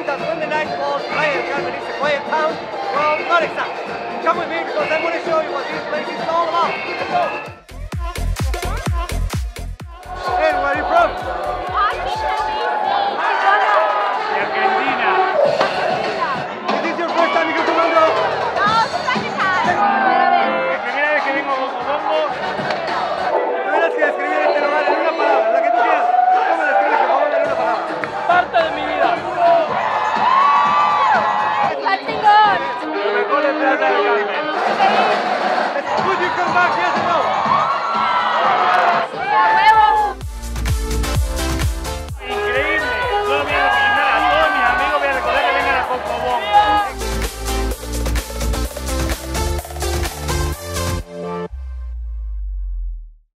think that when the night falls, players can to play quiet town? Well, not exactly. Come with me because I'm going to show